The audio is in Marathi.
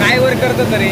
काय वर करतं तरी?